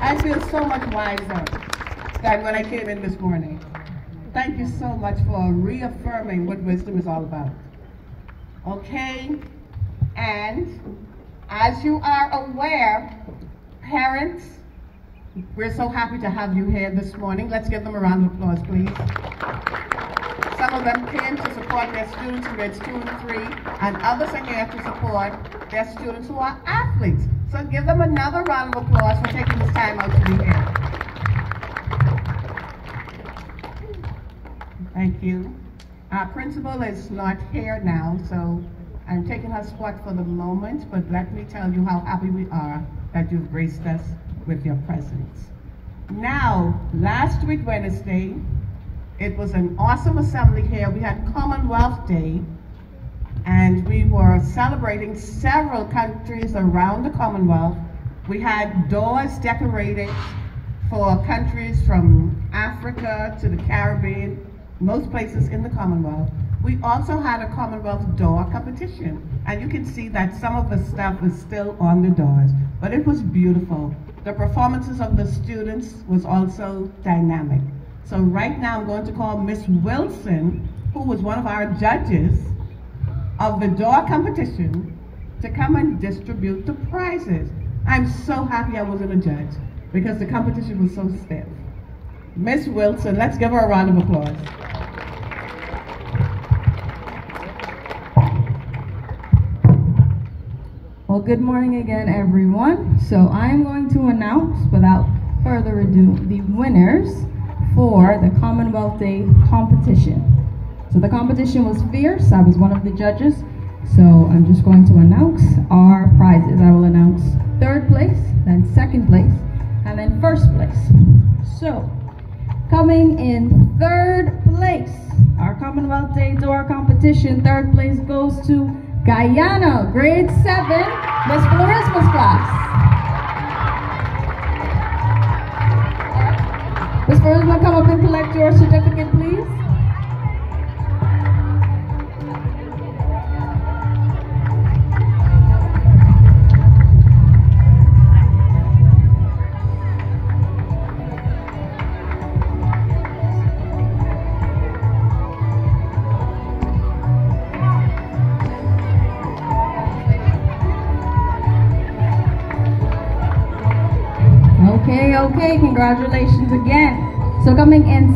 I feel so much wiser than when I came in this morning. Thank you so much for reaffirming what wisdom is all about. Okay? And as you are aware, parents, we're so happy to have you here this morning. Let's give them a round of applause, please. Some of them came to support their students in grades two and three, and others are here to support their students who are athletes. So give them another round of applause for taking this time out to be here. Thank you. Our principal is not here now, so I'm taking her spot for the moment, but let me tell you how happy we are that you've graced us with your presence. Now, last week, Wednesday, it was an awesome assembly here. We had Commonwealth Day, and we were celebrating several countries around the Commonwealth. We had doors decorated for countries from Africa to the Caribbean, most places in the Commonwealth. We also had a Commonwealth door competition, and you can see that some of the stuff is still on the doors, but it was beautiful. The performances of the students was also dynamic. So right now I'm going to call Miss Wilson, who was one of our judges of the door competition, to come and distribute the prizes. I'm so happy I wasn't a judge because the competition was so stiff. Miss Wilson, let's give her a round of applause. Well, good morning again, everyone. So I am going to announce, without further ado, the winners for the Commonwealth Day competition. So the competition was fierce. I was one of the judges. So I'm just going to announce our prizes. I will announce third place, then second place, and then first place. So coming in third place, our Commonwealth Day door competition, third place goes to Guyana, grade 7, Miss Florisma's class. Miss Florisma, come up and collect your certificate, please. Okay, okay, congratulations again. So coming in